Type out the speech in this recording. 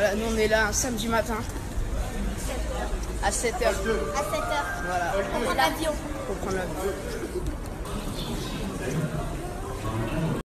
Voilà, nous on est là un samedi matin à 7h. À 7h. Voilà, On prend l'avion. pour prendre l'avion.